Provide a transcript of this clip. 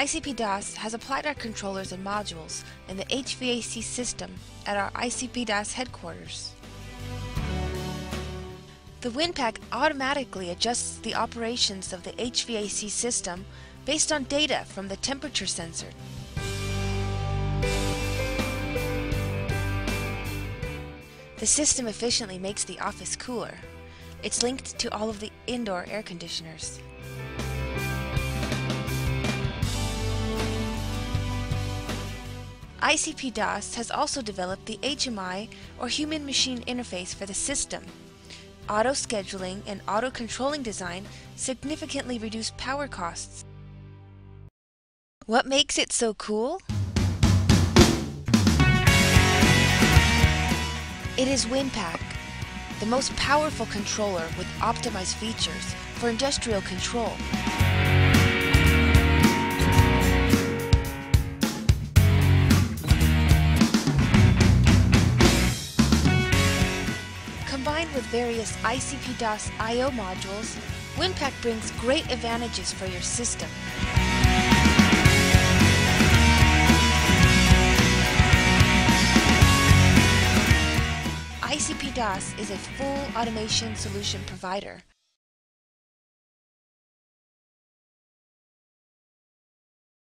ICP DAS has applied our controllers and modules in the HVAC system at our ICP DAS headquarters. The WinPAC automatically adjusts the operations of the HVAC system based on data from the temperature sensor. The system efficiently makes the office cooler. It's linked to all of the indoor air conditioners. ICP DAS has also developed the HMI or Human Machine Interface for the system. Auto-scheduling and auto-controlling design significantly reduce power costs. What makes it so cool? It is WinPAC, the most powerful controller with optimized features for industrial control. Combined with various ICP DAS I.O. modules, WinPAC brings great advantages for your system. ICP DAS is a full automation solution provider